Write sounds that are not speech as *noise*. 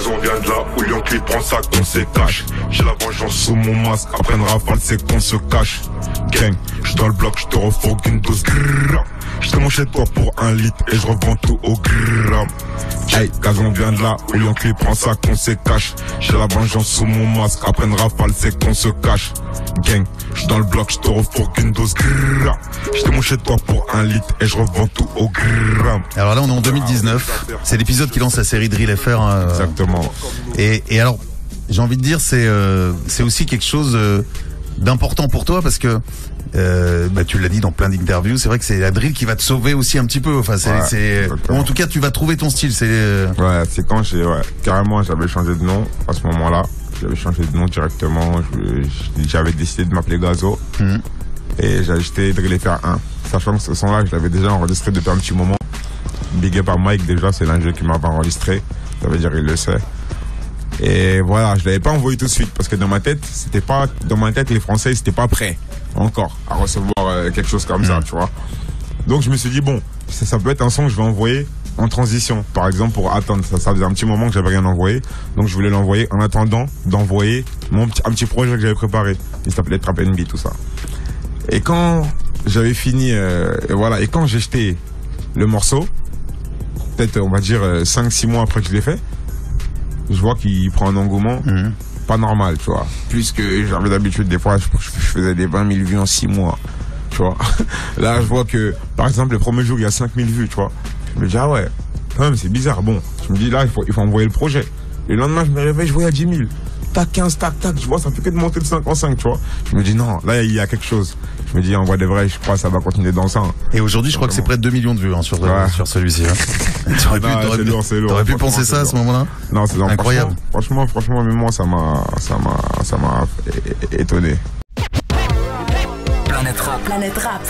Gazon vient de là où Lyon Clip prend ça qu'on se. J'ai la vengeance sous mon masque, après une rafale c'est qu'on se cache. Gang, je dans le bloc, je te refourgue une dose. te mange chez toi pour un litre et je revends tout au gramme. Hey, Gazon vient de là où Clip prend ça qu'on se cache. J'ai la vengeance sous mon masque, après une rafale c'est qu'on se cache. Gang, je dans le bloc, je te refourgue une dose. te mange chez toi pour un litre et je revends tout au gramme. Alors là, on est en 2019. C'est l'épisode qui lance la série Drill FR. hein. Exactement. Et, et alors, j'ai envie de dire, c'est euh, c'est aussi quelque chose euh, d'important pour toi parce que euh, bah, tu l'as dit dans plein d'interviews. C'est vrai que c'est la drill qui va te sauver aussi un petit peu. Enfin, c'est, Ouais, en tout cas, tu vas trouver ton style. C'est euh, Ouais, c'est quand j'ai, ouais, carrément, j'avais changé de nom à ce moment-là. J'avais changé de nom directement. J'avais décidé de m'appeler Gazo. Mhm. Et j'ai acheté Drill FR 1. Sachant que ce son-là, je l'avais déjà enregistré depuis un petit moment. Big up à Mike, déjà, c'est l'ingé qui m'avait enregistré. Ça veut dire, il le sait. Et voilà, je l'avais pas envoyé tout de suite parce que dans ma tête, c'était pas, dans ma tête, les Français, c'était pas prêts encore à recevoir euh, quelque chose comme ça, tu vois. Donc je me suis dit bon, ça, ça peut être un son que je vais envoyer en transition. Par exemple pour attendre, ça, ça faisait un petit moment que j'avais rien envoyé, donc je voulais l'envoyer en attendant d'envoyer mon petit, un petit projet que j'avais préparé. Il s'appelait Trap NB tout ça. Et quand j'avais fini, euh, et voilà, et quand j'ai jeté le morceau, peut-être on va dire 5-6 mois après que je l'ai fait, je vois qu'il prend un engouement Mhm. pas normal, tu vois. Plus que j'avais d'habitude, des fois, je, faisais des 20 000 vues en 6 mois, tu vois. *laughs* Là, je vois que, par exemple, le premier jour, il y a 5 000 vues, tu vois. Je me dis, ah ouais, quand même, c'est bizarre. Bon, je me dis, là, il faut, il faut envoyer le projet. Et le lendemain, je me réveille, je vois, il y a 10 000. Tac, 15, tac, tac, je vois, ça fait que de monter de 5 en 5, tu vois. Je me dis, non, là, il y a quelque chose. Je me dis, en vrai de vrai, je crois que ça va continuer dans ça. hein. Et aujourd'hui, je crois que c'est près de 2 millions de vues hein, sur, Ouais. sur celui-ci. hein. *laughs* T'aurais pu, Non, t'aurais pu- lourd, c'est lourd. t'aurais pu penser ça à ce moment-là Non, c'est Incroyable. Franchement, franchement, même moi, ça m'a, ça m'a, ça m'a étonné. Planète Rap. Planète Rap.